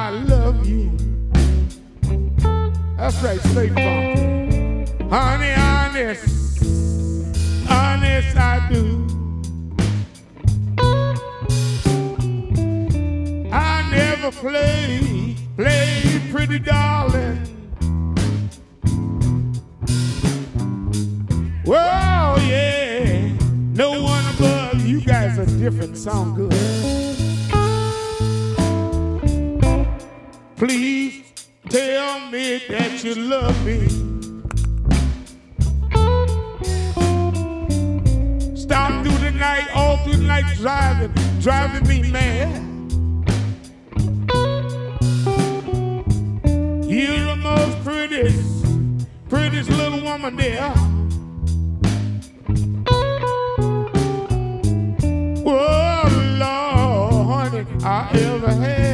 I love you. That's right, slave funk, Honey, honest, honest I do. I never play, play pretty darling. Oh yeah, no one above. You guys are different, sound good. Please tell me that you love me. Stop through the night, all through the night, driving, driving me mad. You're the most prettiest, prettiest little woman there. Oh, Lord, honey, I ever had.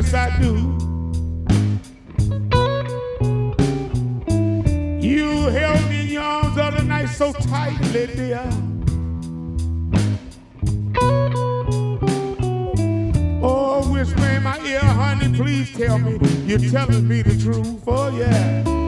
Honest I do. You held me in your arms all the night so tightly, dear. Oh, whisper in my ear, honey, please tell me you're telling me the truth. Oh, yeah.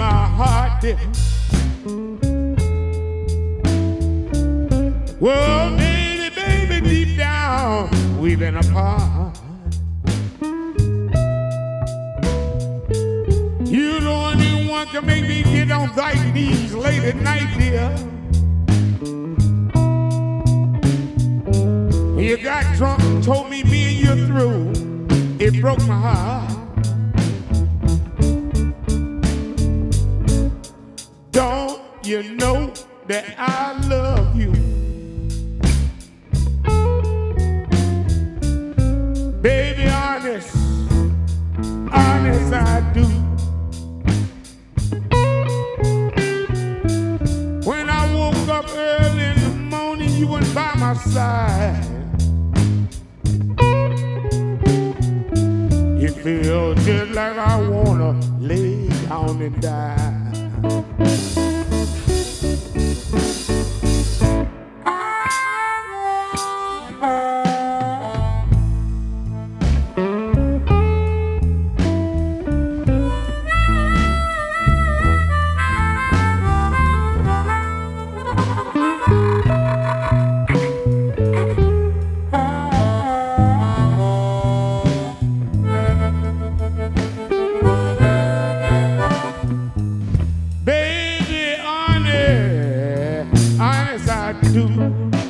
My heart. dear. Well, baby, baby, deep down, we've been apart. You the only one can make me get on thy knees late at night, dear. When you got drunk, and told me me and you're through. It broke my heart. You know that I love you? Baby, honest, honest I do. When I woke up early in the morning, you were by my side. It feels just like I wanna lay down and die. mm-hmm.